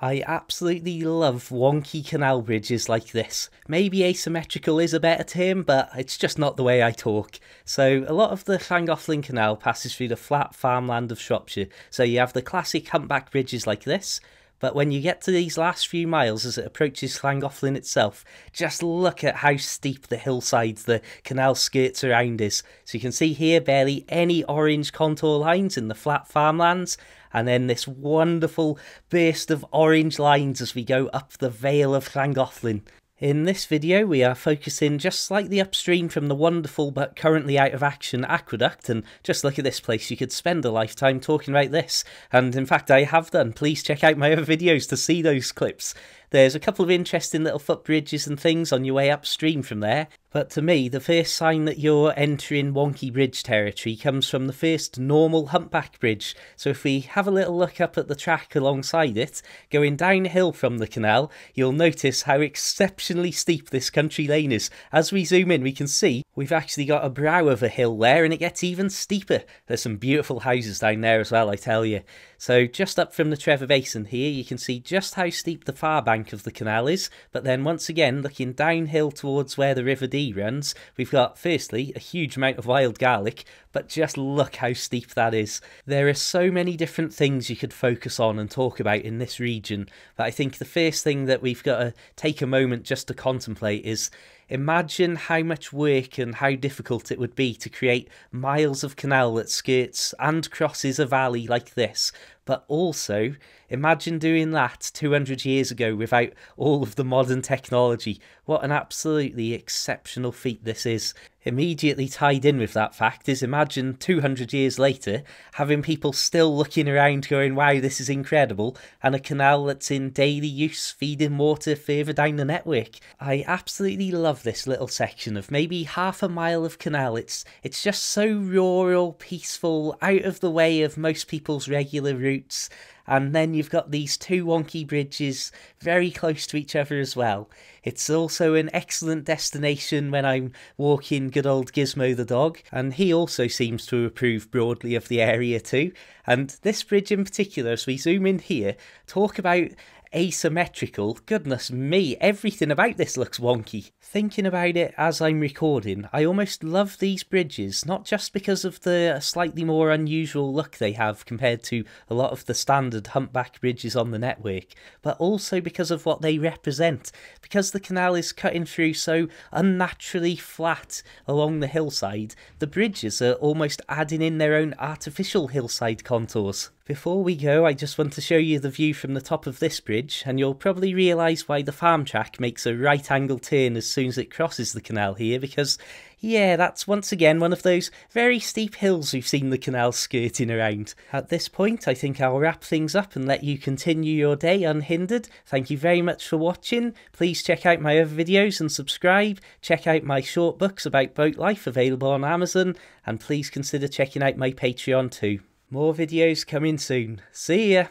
I absolutely love wonky canal bridges like this. Maybe asymmetrical is a better term, but it's just not the way I talk. So, a lot of the Llangollen Canal passes through the flat farmland of Shropshire, so you have the classic humpback bridges like this, but when you get to these last few miles as it approaches Llangollen itself, just look at how steep the hillsides the canal skirts around is. So you can see here barely any orange contour lines in the flat farmlands, and then this wonderful burst of orange lines as we go up the Vale of Llangollen. In this video we are focusing just slightly upstream from the wonderful but currently out of action aqueduct and just look at this place, you could spend a lifetime talking about this. And in fact I have done, please check out my other videos to see those clips. There's a couple of interesting little footbridges and things on your way upstream from there, but to me, the first sign that you're entering Wonky Bridge territory comes from the first normal humpback bridge. So if we have a little look up at the track alongside it, going downhill from the canal, you'll notice how exceptionally steep this country lane is. As we zoom in, we can see we've actually got a brow of a hill there and it gets even steeper. There's some beautiful houses down there as well, I tell you. So just up from the Trevor Basin here, you can see just how steep the far bank of the canal is, but then once again, looking downhill towards where the River Runs, we've got firstly a huge amount of wild garlic, but just look how steep that is. There are so many different things you could focus on and talk about in this region, but I think the first thing that we've got to take a moment just to contemplate is Imagine how much work and how difficult it would be to create miles of canal that skirts and crosses a valley like this, but also imagine doing that 200 years ago without all of the modern technology. What an absolutely exceptional feat this is. Immediately tied in with that fact is imagine 200 years later having people still looking around going, wow, this is incredible, and a canal that's in daily use feeding water further down the network. I absolutely love this little section of maybe half a mile of canal. It's it's just so rural, peaceful, out of the way of most people's regular routes routes. And then you've got these two wonky bridges very close to each other as well. It's also an excellent destination when I'm walking good old Gizmo the dog, and he also seems to approve broadly of the area too. And this bridge in particular, as we zoom in here, talk about asymmetrical. Goodness me, everything about this looks wonky. Thinking about it as I'm recording, I almost love these bridges, not just because of the slightly more unusual look they have compared to a lot of the standard humpback bridges on the network, but also because of what they represent. Because the canal is cutting through so unnaturally flat along the hillside, the bridges are almost adding in their own artificial hillside contours. Before we go, I just want to show you the view from the top of this bridge, and you'll probably realise why the farm track makes a right angle turn as soon as it crosses the canal here, because, yeah, that's once again one of those very steep hills we've seen the canal skirting around. At this point, I think I'll wrap things up and let you continue your day unhindered. Thank you very much for watching. Please check out my other videos and subscribe. Check out my short books about boat life available on Amazon, and please consider checking out my Patreon too. More videos coming soon. See ya!